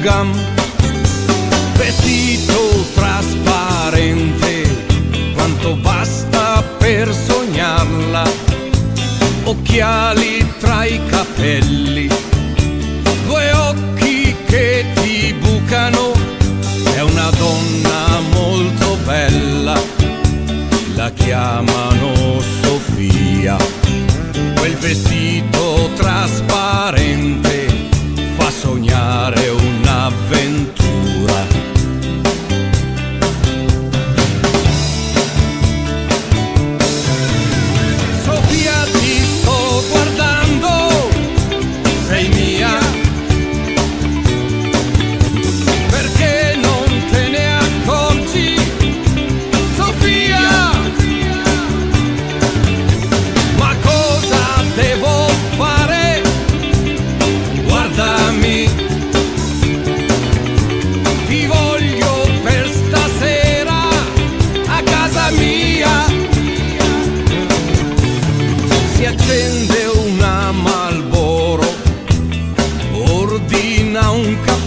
gum, vestito trasparente, quanto basta per sognarla, occhiali tra i capelli, due occhi che ti bucano, è una donna molto bella, la chiamano Sofia, quel vestito trasparente fa sognare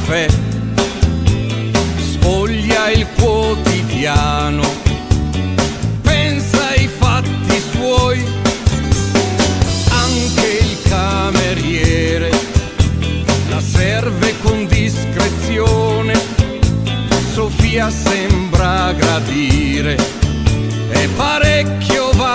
caffè, sfoglia il quotidiano, pensa ai fatti suoi, anche il cameriere la serve con discrezione, Sofia sembra gradire, è parecchio vanitosa,